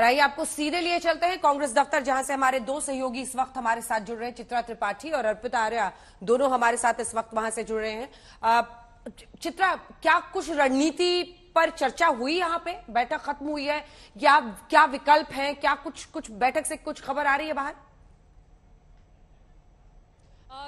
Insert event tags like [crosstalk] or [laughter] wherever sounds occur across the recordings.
और आइए आपको सीधे लिए चलते हैं कांग्रेस दफ्तर, जहाँ से हमारे दो सहयोगी इस वक्त हमारे साथ जुड़ रहे हैं, चित्रा त्रिपाठी और अर्पिता आर्या। दोनों हमारे साथ इस वक्त वहाँ से जुड़ रहे हैं। चित्रा, क्या कुछ रणनीति पर चर्चा हुई यहाँ पे? बैठक खत्म हुई है। या क्या विकल्प हैं? क्या कुछ कुछ बैठक से कुछ खबर आ रही है बाहर?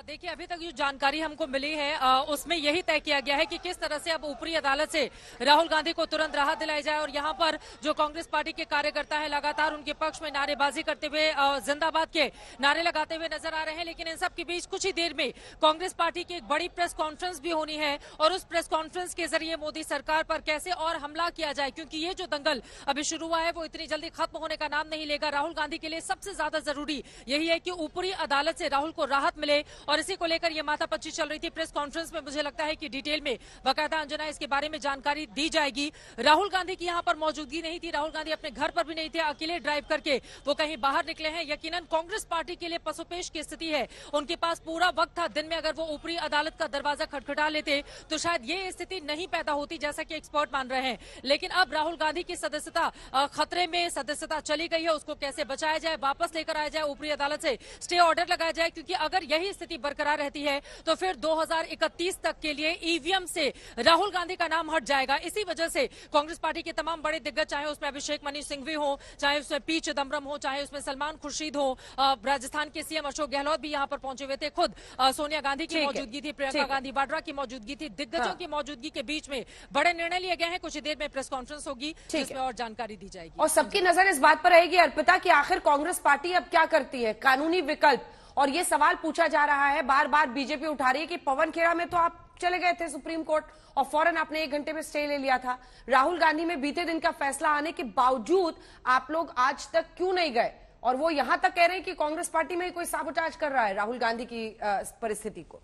देखिए अभी तक जो जानकारी हमको मिली है आ, उसमें यही तय किया गया है कि किस तरह से अब ऊपरी अदालत से राहुल गांधी को तुरंत राहत दिलाई जाए और यहाँ पर जो कांग्रेस पार्टी के कार्यकर्ता है लगातार उनके पक्ष में नारेबाजी करते हुए जिंदाबाद के नारे लगाते हुए नज़र आ रहे हैं। लेकिन इन सब के बीच कुछ ही देर में कांग्रेस पार्टी की एक बड़ी प्रेस कॉन्फ्रेंस भी होनी है और उस प्रेस कॉन्फ्रेंस के ज़रिए मोदी सरकार पर कैसे और हमला किया जाए क्योंकि ये जो दंगल अभी शुरू हुआ है वो इतनी जल्दी खत्म होने का नाम नहीं लेगा। राहुल गांधी के लिए सबसे ज़्यादा ज़रूरी यही है कि ऊपरी अदालत से राहुल को राहत मिले और इसी को लेकर यह माथापच्ची चल रही थी प्रेस कॉन्फ्रेंस में। मुझे लगता है कि डिटेल में बकायदा अंजना इसके बारे में जानकारी दी जाएगी। राहुल गांधी की यहाँ पर मौजूदगी नहीं थी। राहुल गांधी अपने घर पर भी नहीं थे, अकेले ड्राइव करके वो कहीं बाहर निकले हैं। यकीनन कांग्रेस पार्टी के लिए पसुपेश की स्थिति है। उनके पास पूरा वक्त था। दिन में अगर वो ऊपरी अदालत का दरवाज़ा खटखटा लेते तो शायद ये स्थिति नहीं पैदा होती जैसा कि एक्सपर्ट मान रहे हैं। लेकिन अब राहुल गांधी की सदस्यता खतरे में सदस्यता चली गई है। उसको कैसे बचाया जाए, वापस लेकर आया जाए ऊपरी अदालत से? स्टे ऑर्डर लगाया जाए, क्योंकि अगर यही स्थिति बरकरार रहती है। तो फिर 2031 तक के लिए ईवीएम से राहुल गांधी का नाम हट जाएगा। इसी वजह से कांग्रेस पार्टी के तमाम बड़े दिग्गज चाहे उसमें अभिषेक मनीष सिंघवी हो चाहे उसमें पी चिदम्बरम हो चाहे उसमें सलमान खुर्शीद हो राजस्थान के सीएम अशोक गहलोत भी यहाँ पर पहुँचे हुए थे। खुद सोनिया गांधी की मौजूदगी थी प्रियंका गांधी वाड्रा की मौजूदगी थी। दिग्गजों हाँ। की मौजूदगी के बीच में बड़े निर्णय लिए गए हैं। कुछ देर में प्रेस कॉन्फ्रेंस होगी जिसमें और जानकारी दी जाएगी। और सबकी नज़र इस बात पर रहेगी अर्पिता की आखिर कांग्रेस पार्टी अब क्या करती है? कानूनी विकल्प और ये सवाल पूछा जा रहा है बार बार बीजेपी उठा रही है कि पवन खेड़ा में तो आप चले गए थे सुप्रीम कोर्ट और फ़ौरन आपने एक घंटे में स्टे ले लिया था। राहुल गांधी में बीते दिन का फैसला आने के बावजूद आप लोग आज तक क्यों नहीं गए? और वो यहाँ तक कह रहे हैं कि कांग्रेस पार्टी में ही कोई साबोटाज कर रहा है राहुल गांधी की परिस्थिति को।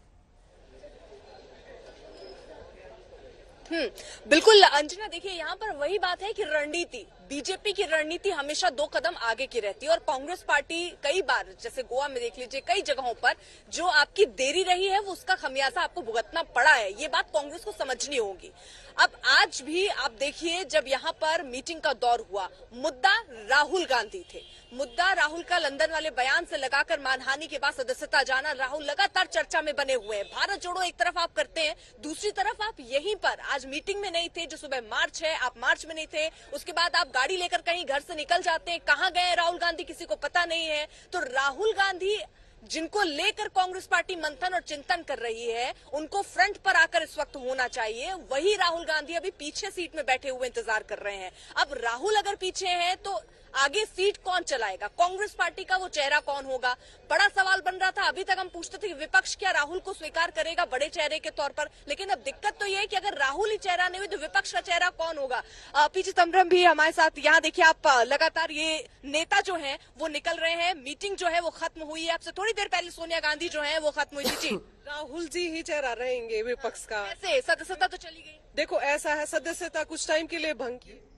हम्म बिल्कुल, अंजना, देखिए, यहाँ पर वही बात है कि रणनीति। बीजेपी की रणनीति हमेशा दो कदम आगे की रहती है और कांग्रेस पार्टी कई बार, जैसे गोवा में देख लीजिए, कई जगहों पर जो आपकी देरी रही है, वो उसका खमियाजा आपको भुगतना पड़ा है। ये बात कांग्रेस को समझनी होगी। अब आज भी आप देखिए, जब यहाँ पर मीटिंग का दौर हुआ, मुद्दा राहुल गांधी थे। मुद्दा राहुल का लंदन वाले बयान से लगाकर मानहानि के बाद सदस्यता जाना, राहुल लगातार चर्चा में बने हुए हैं। भारत जोड़ो, एक तरफ़ आप करते हैं, दूसरी तरफ़ आप यहीं पर। आज मीटिंग में नहीं थे, जो सुबह मार्च है, आप मार्च में नहीं थे। उसके बाद आप गाड़ी लेकर कहीं घर से निकल जाते हैं। कहाँ गए राहुल गांधी? किसी को पता नहीं है। तो राहुल गांधी जिनको लेकर कांग्रेस पार्टी मंथन और चिंतन कर रही है, उनको फ्रंट पर आकर इस वक्त होना चाहिए। वही राहुल गांधी अभी पीछे सीट में बैठे हुए इंतज़ार कर रहे हैं। अब राहुल अगर पीछे हैं तो आगे सीट कौन चलाएगा? कांग्रेस पार्टी का वो चेहरा कौन होगा? बड़ा सवाल बन रहा था। अभी तक हम पूछते थे कि विपक्ष क्या राहुल को स्वीकार करेगा बड़े चेहरे के तौर पर? लेकिन अब दिक्कत तो ये है कि अगर राहुल ही चेहरा नहीं हुई तो विपक्ष का चेहरा कौन होगा? पी चिदम्बरम भी हमारे साथ यहाँ, देखिए आप लगातार ये नेता जो है, वो निकल रहे हैं। मीटिंग जो है, वो खत्म हुई है। आपसे थोड़ी देर पहले सोनिया गांधी जो है वो खत्म हुई थी [laughs] राहुल जी ही चेहरा रहेंगे विपक्ष का। ऐसे सदस्यता तो चली गई। देखो ऐसा है सदस्यता कुछ टाइम के लिए भंग की।